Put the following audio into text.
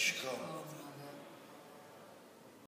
Chicago.